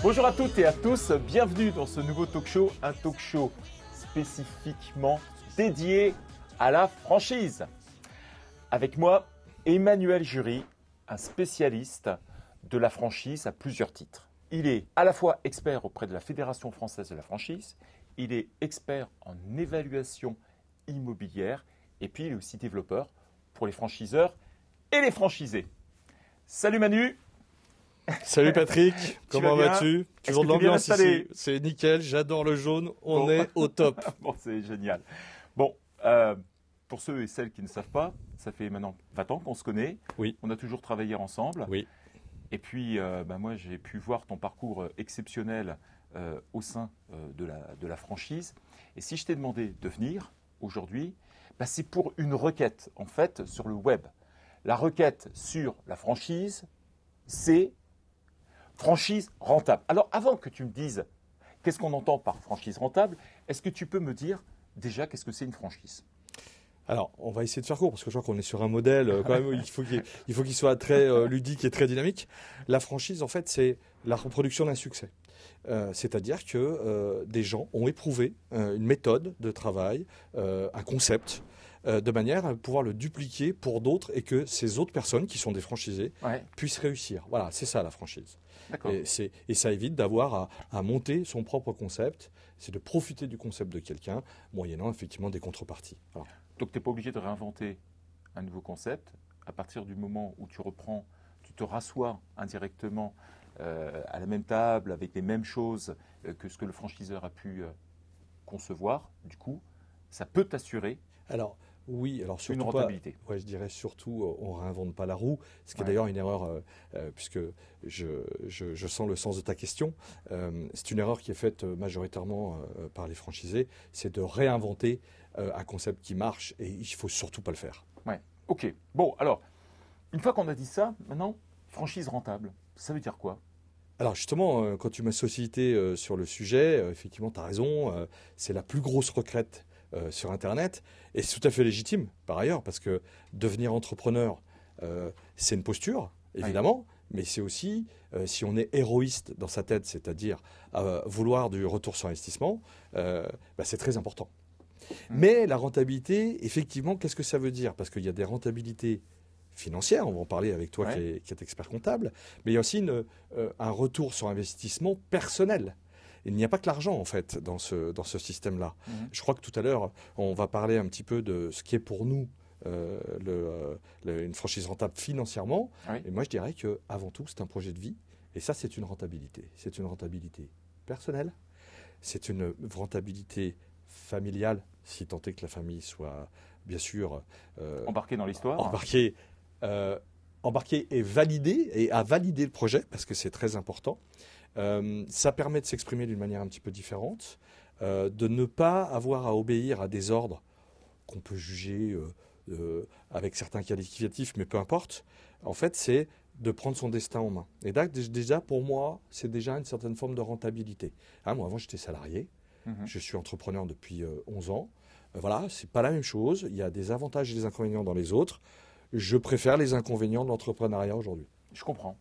Bonjour à toutes et à tous, bienvenue dans ce nouveau talk show, un talk show spécifiquement dédié à la franchise. Avec moi, Emmanuel Jury, un spécialiste de la franchise à plusieurs titres. Il est à la fois expert auprès de la Fédération française de la franchise, il est expert en évaluation immobilière et puis il est aussi développeur pour les franchiseurs et les franchisés. Salut Manu Salut Patrick, comment vas-tu? Toujours de l'ambiance ici. C'est nickel, j'adore le jaune, on Bon. est au top. Bon, c'est génial. Bon, euh, pour ceux et celles qui ne savent pas, ça fait maintenant 20 ans qu'on se connaît. Oui. On a toujours travaillé ensemble. Oui. Et puis, euh, bah, moi, j'ai pu voir ton parcours euh, exceptionnel euh, au sein de, la, de la franchise. Et si je t'ai demandé de venir aujourd'hui, bah, c'est pour une requête, en fait, sur le web. La requête sur la franchise, c'est franchise rentable. Alors, avant que tu me dises qu'est-ce qu'on entend par franchise rentable, est-ce que tu peux me dire déjà qu'est-ce que c'est une franchise? Alors, on va essayer de faire court parce que je crois qu'on est sur un modèle euh, quand même il faut qu'il soit très euh, ludique et très dynamique. La franchise, en fait, c'est la reproduction d'un succès. Euh, C'est-à-dire que des gens ont éprouvé une méthode de travail, un concept, euh, de manière à pouvoir le dupliquer pour d'autres et que ces autres personnes qui sont des franchisés Ouais, puissent réussir. Voilà, c'est ça la franchise. Et, c'est- et ça évite d'avoir à, à monter son propre concept. C'est de profiter du concept de quelqu'un, moyennant effectivement des contreparties. Voilà. Donc, tu n'es pas obligé de réinventer un nouveau concept. À partir du moment où tu reprends, tu te rassois indirectement euh, à la même table, avec les mêmes choses euh, que ce que le franchiseur a pu euh, concevoir, du coup, ça peut t'assurer Alors, oui, alors une surtout pas, rentabilité. ouais, je dirais surtout, euh, on réinvente pas la roue, ce qui est Ouais. d'ailleurs une erreur, euh, euh, puisque je, je- je sens le sens de ta question. Euh, c'est une erreur qui est faite majoritairement euh, par les franchisés, c'est de réinventer un concept qui marche et il faut surtout pas le faire. Ok, bon, alors, une fois qu'on a dit ça, maintenant, franchise rentable, ça veut dire quoi? Alors justement, quand tu m'as sollicité sur le sujet, effectivement, tu as raison, c'est la plus grosse requête euh, sur Internet, et c'est tout à fait légitime, par ailleurs, parce que devenir entrepreneur, euh, c'est une posture, évidemment, mais c'est aussi, euh, si on est héroïste dans sa tête, c'est-à-dire vouloir du retour sur investissement, bah, c'est très important. Mais la rentabilité, effectivement, qu'est-ce que ça veut dire? Parce qu'il y a des rentabilités financières, on va en parler avec toi Ouais. qui, est, qui est expert comptable, mais il y a aussi une, un retour sur investissement personnel. Il n'y a pas que l'argent, en fait, dans ce, dans ce système-là. Mhm. Je crois que tout à l'heure, on va parler un petit peu de ce qui est pour nous euh, le, euh, le- une franchise rentable financièrement. Oui. Et moi, je dirais que avant tout, c'est un projet de vie. Et ça, c'est une rentabilité. C'est une rentabilité personnelle. C'est une rentabilité familiale, si tant est que la famille soit, bien sûr, euh, Embarqué dans l'histoire embarqué, euh, embarqué et validé, et à valider le projet, parce que c'est très important. Euh, ça permet de s'exprimer d'une manière un petit peu différente, euh, de ne pas avoir à obéir à des ordres qu'on peut juger euh, avec certains qualificatifs, mais peu importe. En fait, c'est de prendre son destin en main. Et là, dé- déjà, pour moi, c'est déjà une certaine forme de rentabilité. Hein, moi, avant, j'étais salarié. Mhm. Je suis entrepreneur depuis euh, 11 ans. Voilà, c'est pas la même chose. Il y a des avantages et des inconvénients dans les autres. Je préfère les inconvénients de l'entrepreneuriat aujourd'hui. Je comprends.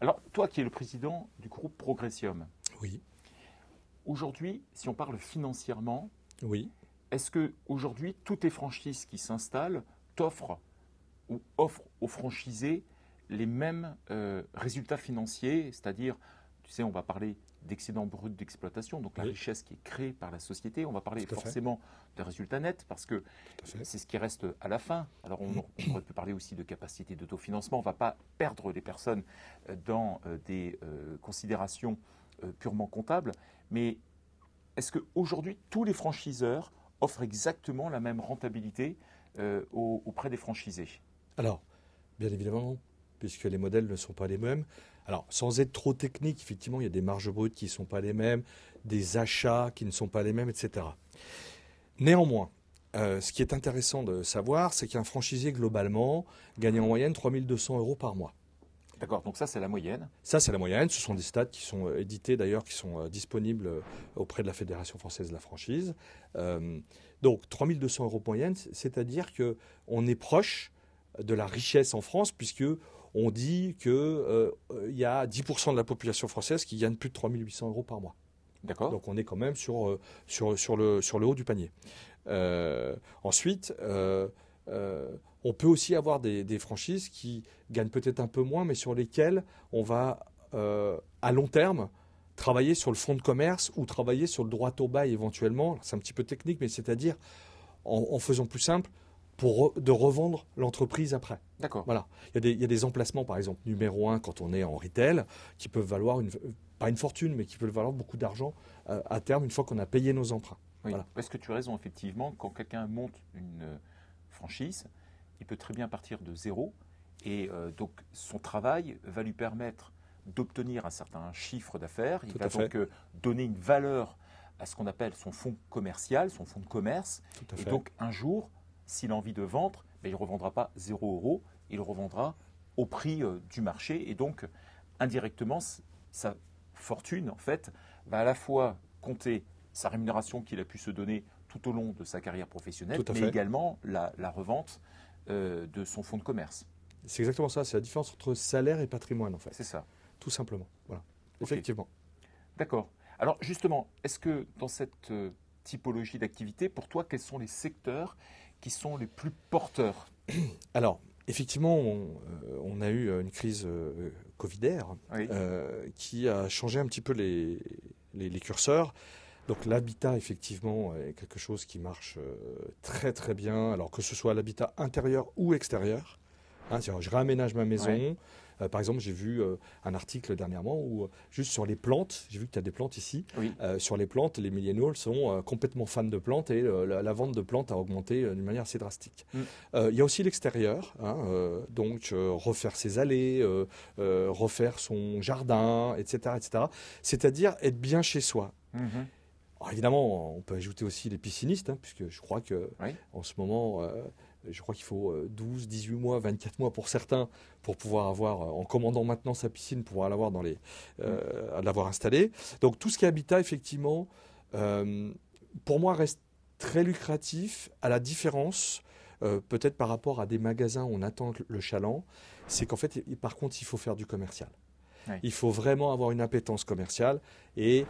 Alors, toi qui es le président du groupe Progressium, Oui, aujourd'hui, si on parle financièrement, oui. Est-ce que aujourd'hui toutes les franchises qui s'installent t'offrent ou offrent aux franchisés les mêmes euh, résultats financiers, c'est-à-dire, tu sais, on va parler d'excédent brut d'exploitation, donc la Oui. richesse qui est créée par la société. On va parler fait. forcément de résultats nets parce que c'est ce qui reste à la fin. Alors on, on aurait pu parler aussi de capacité d'autofinancement. On ne va pas perdre les personnes euh, dans euh, des euh, considérations euh, purement comptables, mais est-ce qu'aujourd'hui tous les franchiseurs offrent exactement la même rentabilité euh, au- auprès des franchisés? Alors, bien évidemment, puisque les modèles ne sont pas les mêmes. Alors, sans être trop technique, effectivement, il y a des marges brutes qui ne sont pas les mêmes, des achats qui ne sont pas les mêmes, etc. Néanmoins, euh, ce qui est intéressant de savoir, c'est qu'un franchisé, globalement, gagne en moyenne 3200 euros par mois. D'accord, donc ça c'est la moyenne. Ça, c'est la moyenne. Ce sont des stats qui sont euh, édités d'ailleurs, qui sont euh, disponibles auprès de la Fédération française de la franchise. Euh, donc, 3200 euros moyenne, c'est-à-dire que on est proche de la richesse en France, puisque on dit qu'il euh, y a 10% de la population française qui gagne plus de 3800 euros par mois. D'accord. Donc on est quand même sur, euh, sur, sur, le, sur le haut du panier. ensuite, on peut aussi avoir des, des franchises qui gagnent peut-être un peu moins, mais sur lesquelles on va, à long terme, travailler sur le fonds de commerce ou travailler sur le droit au bail éventuellement. C'est un petit peu technique, mais c'est-à-dire, en, faisant plus simple, pour de revendre l'entreprise après. D'accord. Voilà. Il y, a des, emplacements, par exemple, numéro un, quand on est en retail, qui peuvent valoir, une, pas une fortune, mais qui peuvent valoir beaucoup d'argent euh, à terme une fois qu'on a payé nos emprunts. Oui. Est-ce que tu as raison, effectivement, quand quelqu'un monte une euh, franchise, il peut très bien partir de zéro, et euh, donc son travail va lui permettre d'obtenir un certain chiffre d'affaires. Il va donc euh, donner une valeur à ce qu'on appelle son fonds commercial, son fonds de commerce. Et donc un jour, s'il a envie de vendre, ben, il ne revendra pas 0 euros, il revendra au prix euh, du marché. Et donc, indirectement, sa fortune, en fait, va à la fois compter sa rémunération qu'il a pu se donner tout au long de sa carrière professionnelle, mais également la, revente euh, de son fonds de commerce. C'est exactement ça, c'est la différence entre salaire et patrimoine, en fait. C'est ça tout simplement. Voilà. Effectivement. D'accord. Alors justement, est-ce que dans cette euh, typologie d'activité, pour toi, quels sont les secteurs qui sont les plus porteurs Alors, effectivement, on, euh, a eu une crise euh, covidaire qui a changé un petit peu les, les, curseurs. Donc l'habitat, effectivement, est quelque chose qui marche très très bien, alors que ce soit l'habitat intérieur ou extérieur. Hein, je réaménage ma maison, euh, par exemple, j'ai vu euh, un article dernièrement où, euh, juste sur les plantes, j'ai vu que tu as des plantes ici. sur les plantes, les millennials sont complètement fans de plantes et la, vente de plantes a augmenté d'une manière assez drastique. Mm. Il y a aussi l'extérieur, hein, donc refaire ses allées, refaire son jardin, etc. etc. C'est-à-dire être bien chez soi. Mm-hmm. évidemment, on peut ajouter aussi les piscinistes, hein, puisque je crois que en ce moment, je crois qu'il faut 12, 18 mois, 24 mois pour certains pour pouvoir avoir, en commandant maintenant sa piscine, pouvoir l'avoir dans les, euh, l'avoir installée. Donc tout ce qui est habitat, effectivement, euh, pour moi reste très lucratif, à la différence euh, peut-être par rapport à des magasins où on attend le chaland, c'est qu'en fait, par contre, il faut faire du commercial. Il faut vraiment avoir une appétence commerciale et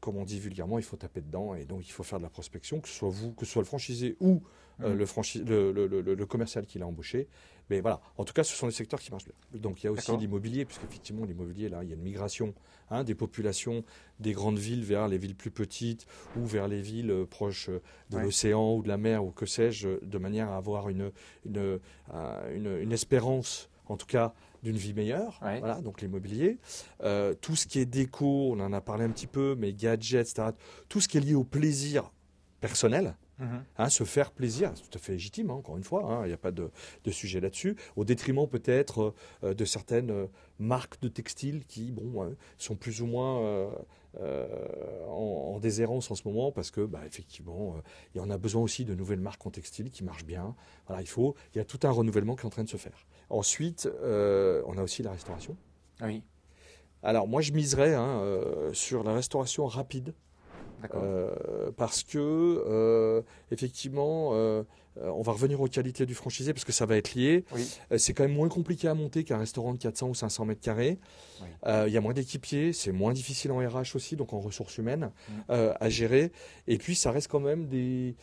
comme on dit vulgairement, il faut taper dedans et donc il faut faire de la prospection, que ce soit vous, que ce soit le franchisé ou euh, mm. le, le, commercial qui l'a embauché. Mais voilà, en tout cas, ce sont les secteurs qui marchent bien. Donc il y a aussi l'immobilier, puisqu'effectivement, l'immobilier, là, il y a une migration hein, des populations des grandes villes vers les villes plus petites ou vers les villes euh, proches euh, de l'océan ou de la mer ou que sais-je, de manière à avoir une, une, une espérance, en tout cas, d'une vie meilleure. Voilà, donc l'immobilier. Euh, tout ce qui est déco, on en a parlé un petit peu, mais gadgets, etc. Tout ce qui est lié au plaisir personnel. Hein, se faire plaisir, c'est tout à fait légitime, hein, encore une fois, hein, il n'y a pas de, sujet là-dessus, au détriment peut-être euh, de certaines euh, marques de textiles qui bon, sont plus ou moins en, déshérence en ce moment parce que bah, effectivement, il y en a besoin aussi de nouvelles marques en textile qui marchent bien. Voilà, il faut, il y a tout un renouvellement qui est en train de se faire. Ensuite, euh, on a aussi la restauration. Oui. Alors moi, je miserais hein, euh, sur la restauration rapide. Euh, parce que effectivement, on va revenir aux qualités du franchisé parce que ça va être lié. c'est quand même moins compliqué à monter qu'un restaurant de 400 ou 500 mètres carrés. Il y a moins d'équipiers, c'est moins difficile en RH aussi, donc en ressources humaines mm. à gérer. Et puis ça reste quand même des,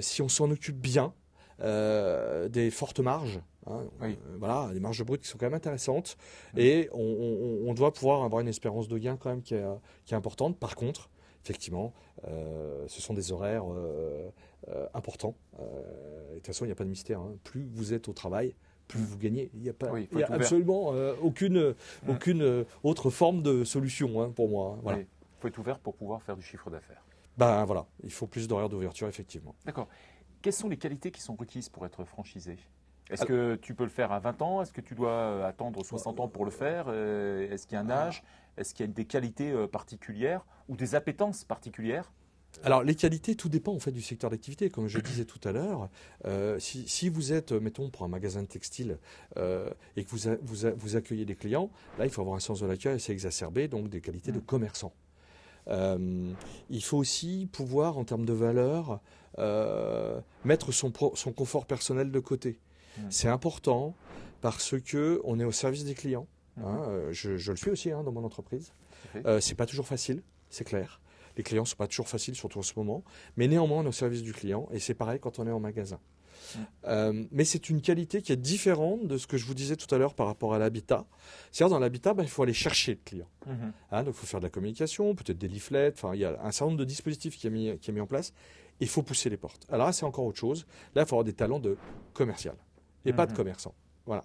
si on s'en occupe bien, des fortes marges. Hein, euh, voilà, les marges brutes qui sont quand même intéressantes. Et on, doit pouvoir avoir une espérance de gain quand même qui est, importante. Par contre, effectivement, euh, ce sont des horaires euh, importants. de toute façon, il n'y a pas de mystère. Hein. Plus vous êtes au travail, plus vous gagnez. Il n'y a, pas, absolument aucune, aucune autre forme de solution hein, pour moi. Il faut être ouvert pour pouvoir faire du chiffre d'affaires. Ben voilà, il faut plus d'horaires d'ouverture, effectivement. D'accord. Quelles sont les qualités qui sont requises pour être franchisé? Est-ce que tu peux le faire à 20 ans? Est-ce que tu dois euh, attendre 60 ans pour le faire? Euh, Est-ce qu'il y a un âge? Est-ce qu'il y a des qualités euh, particulières ou des appétences particulières? Alors les qualités, tout dépend en fait du secteur d'activité. Comme je disais tout à l'heure, si, vous êtes, mettons, pour un magasin de textile et que vous, vous, accueillez des clients, là il faut avoir un sens de l'accueil assez exacerbé, donc des qualités de mm. commerçant. il faut aussi pouvoir, en termes de valeur, mettre son, son confort personnel de côté. C'est important parce que on est au service des clients. Mhm. hein. Euh, je, je le suis aussi hein, dans mon entreprise. Fait. Euh, c'est pas toujours facile, c'est clair. Les clients sont pas toujours faciles, surtout en ce moment. Mais néanmoins, on est au service du client. Et c'est pareil quand on est en magasin. Euh, mais c'est une qualité qui est différente de ce que je vous disais tout à l'heure par rapport à l'habitat. C'est-à-dire, dans l'habitat, ben, il faut aller chercher le client. Mhm. Hein, donc, il faut faire de la communication, peut-être des leaflets. Enfin, il y a un certain nombre de dispositifs qui est mis, qui est mis en place. Il faut pousser les portes. Alors là, c'est encore autre chose. Là, il faut avoir des talents de commercial et pas de Mhm. commerçant. Voilà.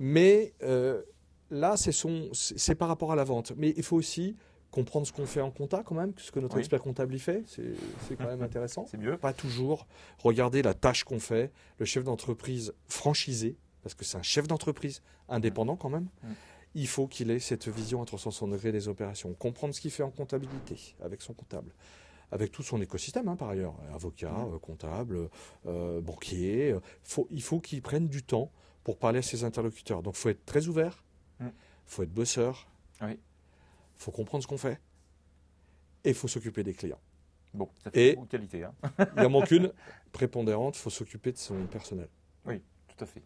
Mais euh, là, c'est par rapport à la vente. Mais il faut aussi comprendre ce qu'on fait en compta quand même, ce que notre Oui. expert comptable y fait. C'est quand même intéressant. C'est mieux. Pas toujours regarder la tâche qu'on fait. Le chef d'entreprise franchisé, parce que c'est un chef d'entreprise indépendant quand même, Mm. il faut qu'il ait cette vision à 360 degrés des opérations. Comprendre ce qu'il fait en comptabilité avec son comptable. Avec tout son écosystème, hein, par ailleurs, avocat, euh, comptable, euh, banquier. faut- il faut qu'il prenne du temps pour parler à ses interlocuteurs. Donc, il faut être très ouvert, il Mm. faut être bosseur, il Oui. faut comprendre ce qu'on fait, et il faut s'occuper des clients. Bon, ça fait Et- beaucoup de qualité. Hein. Il en manque une prépondérante, il faut s'occuper de son personnel. Tout à fait.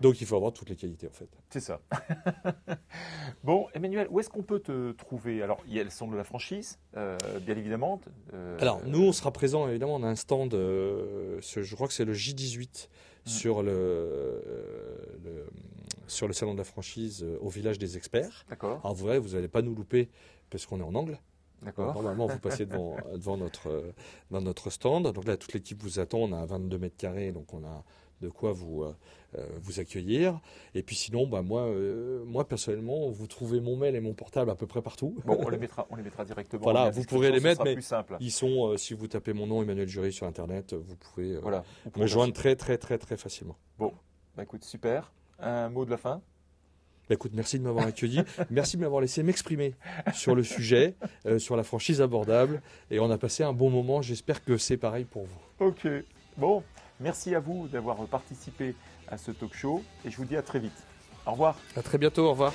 Donc il faut avoir toutes les qualités en fait. C'est ça. bon, Emmanuel, où est-ce qu'on peut te trouver? Alors, il y a le son de la franchise, euh, bien évidemment. euh, Alors nous on sera présent évidemment, on a un stand, euh, ce- je crois que c'est le J18 Mm. sur, le, le- sur le salon de la franchise au village des experts. D'accord, Alors vous verrez, vous n'allez pas nous louper parce qu'on est en angle. d'accord. Normalement vous passez devant, devant notre, dans notre stand. Donc là toute l'équipe vous attend, on a 22 mètres carrés, donc on a de quoi vous, euh, euh, vous accueillir. Et puis sinon, bah, moi, euh, moi personnellement, vous trouvez mon mail et mon portable à peu près partout. Bon, on les mettra, on les mettra directement. Voilà, vous pourrez les mettre, mais- plus simple. Ils sont, euh, si vous tapez mon nom, Emmanuel Jury, sur Internet, vous pouvez Voilà. Vous me joindre très, très, très, très facilement. Bah, écoute, super. Un mot de la fin? Bah, écoute, merci de m'avoir accueilli. merci de m'avoir laissé m'exprimer sur le sujet, sur la franchise abordable. Et on a passé un bon moment. J'espère que c'est pareil pour vous. Ok. Bon, Merci à vous d'avoir participé à ce talk show et je vous dis à très vite. Au revoir. À très bientôt, au revoir.